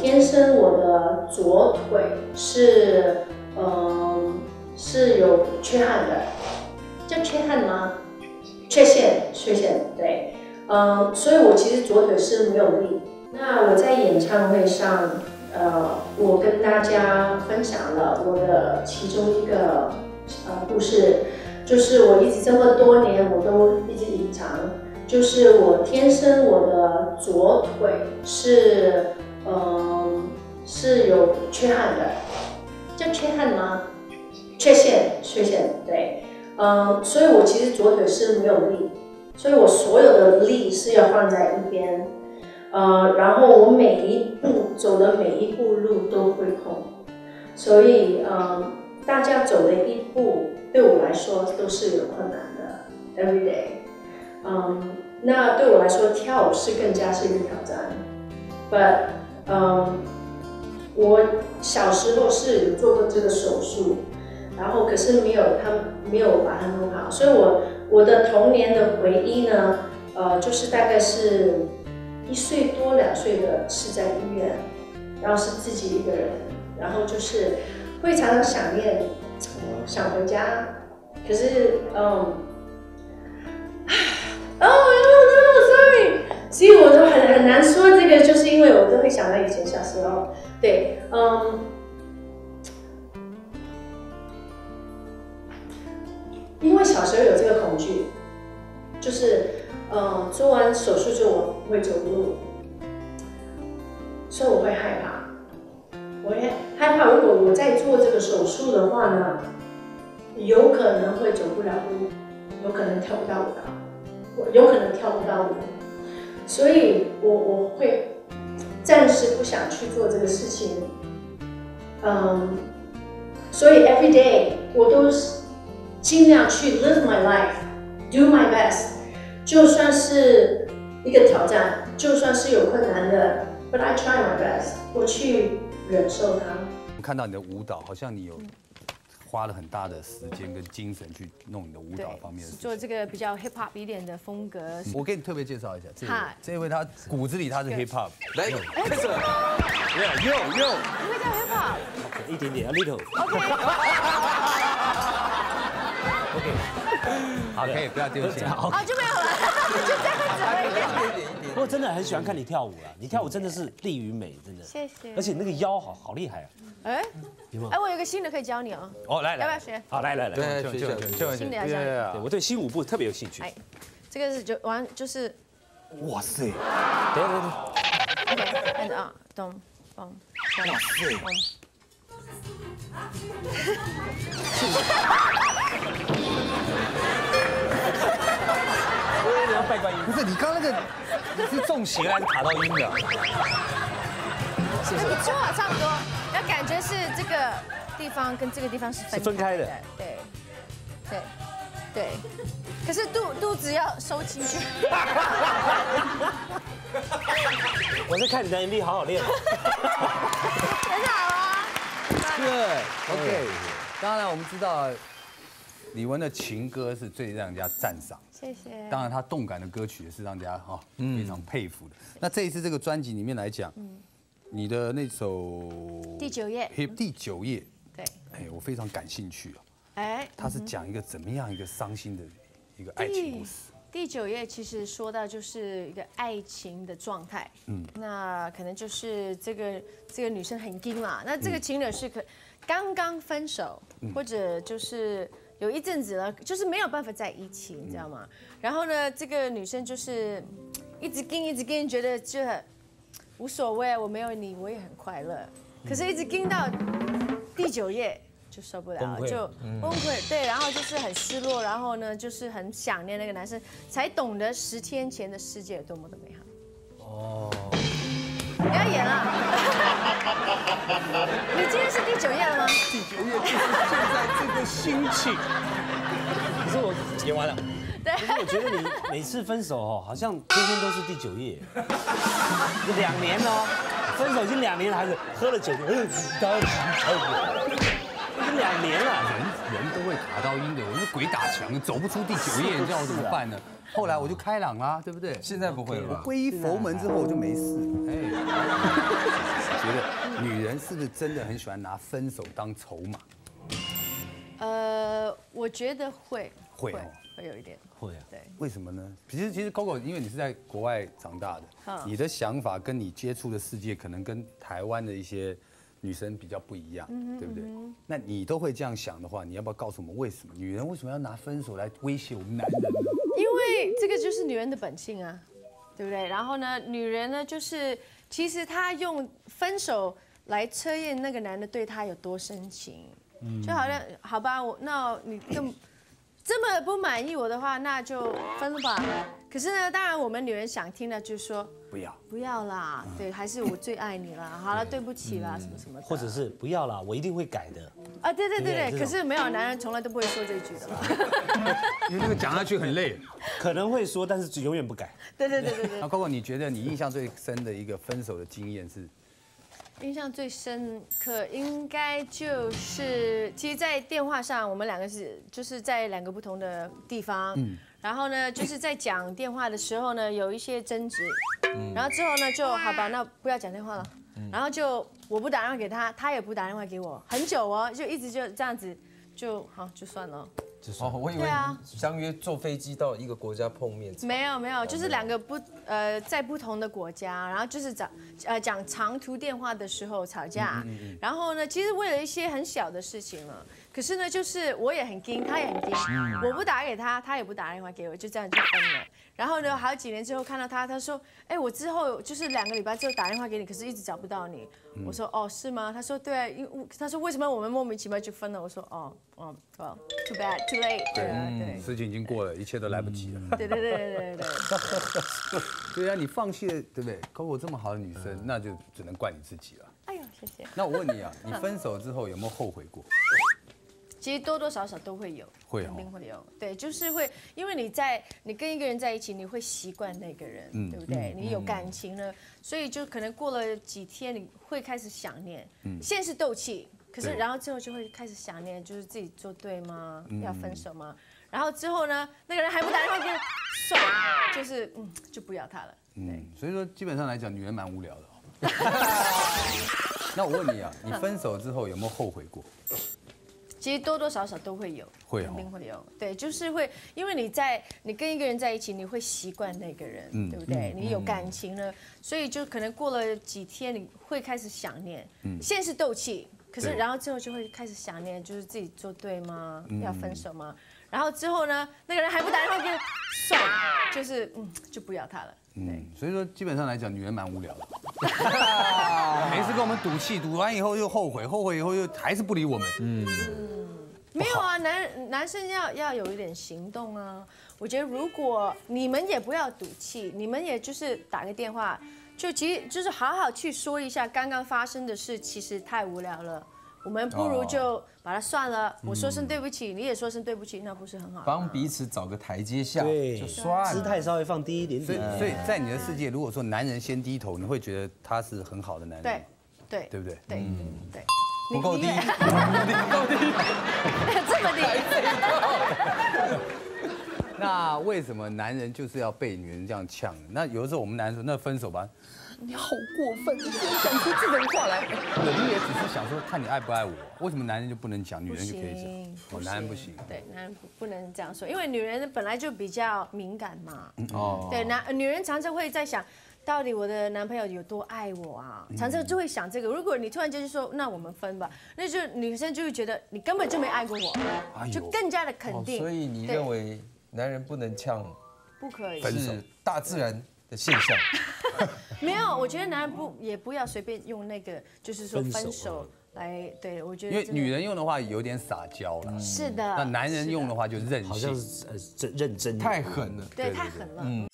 天生我的左腿是，嗯，是有缺憾的，叫缺憾吗？缺陷，缺陷，对，嗯，所以我其实左腿是没有力。那我在演唱会上，呃，我跟大家分享了我的其中一个呃故事，就是我一直这么多年我都一直隐藏，就是我天生我的左腿是，嗯，是有缺憾的，叫缺憾吗？缺陷，缺陷，对，嗯，所以我其实左腿是没有力，所以我所有的力是要放在一边。呃，然后我每一步走的每一步路都会痛，所以呃，大家走的一步对我来说都是有困难的，every day。嗯，那对我来说跳舞是更加是一个挑战，but，嗯，我小时候是有做过这个手术，然后可是没有他没有把它弄好，所以我我的童年的回忆呢，呃，就是大概是。一岁多两岁的是在医院，然后是自己一个人，然后就是会常常想念，想回家，可是嗯，哦，no，sorry，所以我都很我都会想到以前小时候，对，嗯，因为小时候有这个恐惧，就是。嗯，做完手术之后我会走路，所以我会害怕。我也害怕，如果我在做这个手术的话呢，有可能会走不了路，有可能跳不到舞蹈，我有可能跳不到舞，所以我我会暂时不想去做这个事情。嗯，所以 every day 我都是尽量去 live my life，do my best。就算是一个挑战，就算是有困难的，But I try my best，我去忍受它。看到你的舞蹈，好像你有花了很大的时间跟精神去弄你的舞蹈方面的。做这个比较 hip hop 一点的风格。我给你特别介绍一下，这位，这位他骨子里他是 hip hop。来，开始。有有有。你会叫 hip hop？一点点，a little。OK，OK，。好，可以不要丢钱。好，就没有了，真的很喜欢看你跳舞了，你跳舞真的是力与美，真的。谢谢。而且那个腰好好厉害啊。哎，哎，我有个新的可以教你啊。哦，来来，要不要学？好，来来来，对，学学新的要教你。我对新舞步特别有兴趣。哎，这个是就完就是。哇塞！对对对。OK，看着啊，咚咚。哇塞！不是你刚那个是中邪还是卡到音的？是不错，差不多。要感觉是这个地方跟这个地方是分开的。对，对，对。可是肚肚子要收进去。我在看你的 MV，好好练。很好啊。对，OK。当然我们知道。李玟的情歌是最让人家赞赏，谢谢。当然，她动感的歌曲也是让人家哈非常佩服的。那这一次这个专辑里面来讲，你的那首《第九页》，第九页，对，哎，我非常感兴趣哦。哎，他是讲一个怎么样一个伤心的一个爱情故事。第九页其实说到就是一个爱情的状态，嗯，那可能就是这个这个女生很惊嘛，那这个情侣是可刚刚分手，或者就是。有一阵子了，就是没有办法在一起，你知道吗？然后呢，这个女生就是一直跟一直跟，觉得就很无所谓，我没有你我也很快乐。可是，一直跟到第九页就受不了，就崩溃。对，然后就是很失落，然后呢，就是很想念那个男生，才懂得十天前的世界有多么的美好。哦，不要演了。你今天是第九页了吗？第九页这个心情。可是我演完了。对。可是我觉得你每次分手哦，好像天天都是第九页。两年哦，分手已经两年了，还是喝了酒，嗯，当时超过。已经两年了，人人都会卡到音的，我是鬼打墙，走不出第九页，你叫我怎么办呢？后来我就开朗啦，对不对？现在不会了。我皈依佛门之后我就没事。哎。觉得女人是不是真的很喜欢拿分手当筹码？呃，我觉得会会哦会有一点，会啊，对，为什么呢？其实其实 Coco，因为你是在国外长大的，嗯你的想法跟你接触的世界可能跟台湾的一些女生比较不一样，对不对？那你都会这样想的话，你要不要告诉我们为什么女人为什么要拿分手来威胁我们男人呢？因为这个就是女人的本性啊，对不对？然后呢，女人呢，就是其实她用分手来测验那个男的对她有多深情，就好像好吧，我那你更这么不满意我的话，那就分了吧。可是呢，当然我们女人想听的就是说不要，不要啦，对，还是我最爱你啦，好了，对不起啦，什么什么，或者是不要啦，我一定会改的。啊，对对对对，可是没有男人从来都不会说这句的啦，因为那个讲下去很累。可能会说，但是永远不改。对对对对对那。Coco，你觉得你印象最深的一个分手的经验是？印象最深刻应该就是，其实，在电话上我们两个是就是在两个不同的地方，然后呢，就是在讲电话的时候呢，有一些争执，然后之后呢，就好吧，那不要讲电话了，然后就我不打电话给他，他也不打电话给我，很久哦，就一直就这样子，就好就算了。哦，我以为相约坐飞机到一个国家碰面。没有没有，就是两个不呃在不同的国家，然后就是讲呃讲长途电话的时候吵架，然后呢，其实为了一些很小的事情了，可是呢，就是我也很惊，他也很惊，我不打给他，他也不打电话给我，就这样就分了。然后呢，好几年之后看到他，他说，哎，我之后就是两个礼拜之后打电话给你，可是一直找不到你。我说，哦，是吗？他说，对啊，因为他说为什么我们莫名其妙就分了？我说，哦，哦，well too bad too late，对啊，对。事情已经过了，一切都来不及了。对对对对对对，对啊，你放弃了，对不对？Coco 这么好的女生，那就只能怪你自己了。哎呦，谢谢。那我问你啊，你分手之后有没有后悔过？其实多多少少都会有，会哦肯定会有。对，就是会，因为你在你跟一个人在一起，你会习惯那个人，嗯对不对？你有感情了，所以就可能过了几天，你会开始想念。嗯先是斗气，可是然后之后就会开始想念，就是自己做对吗？嗯要分手吗？然后之后呢，那个人还不打电话给你，算了，就是嗯，就不要他了。嗯，所以说基本上来讲，女人蛮无聊的、哦。那我问你啊，你分手之后有没有后悔过？其实多多少少都会有，会哦肯定会有。对，就是会，因为你在你跟一个人在一起，你会习惯那个人，嗯对不对？你有感情了，所以就可能过了几天，你会开始想念。嗯先是斗气，可是然后之后就会开始想念，就是自己做对吗？要分手吗？然后之后呢，那个人还不打电话给我，算了，就是嗯，就不要他了。对嗯，，所以说基本上来讲，女人蛮无聊的。每次跟我们赌气，赌完以后又后悔，后悔以后又还是不理我们。嗯，没有啊，男男生要要有一点行动啊。我觉得如果你们也不要赌气，你们也就是打个电话，就其实就是好好去说一下刚刚发生的事，其实太无聊了。我们不如就把它算了，我说声对不起，你也说声对不起，那不是很好吗？帮彼此找个台阶下，对就算了。姿态稍微放低一点所以点。所以在你的世界，如果说男人先低头，你会觉得他是很好的男人，对，对对不对？对对，不够低，不够低 这么低，那为什么男人就是要被女人这样呛？那有的时候我们男人说，那分手吧。你好过分，你怎么讲出这种话来？我们也只是想说，看你爱不爱我。为什么男人就不能讲，女人就可以讲行？，哦，男人不行。对，男人不不能这样说，因为女人本来就比较敏感嘛。哦，对，男女人常常会在想，到底我的男朋友有多爱我啊？常常就会想这个。如果你突然间就说，那我们分吧，那就女生就会觉得你根本就没爱过我，就更加的肯哦定。所以你认为男人不能呛不可以？分手是大自然的现象？没有，我觉得男人不也不要随便用那个，就是说分手分手来。对，我觉得因为女人用的话有点撒娇了，是的，那男人用的话就任性好像。是呃真认真。太狠了。对太狠了。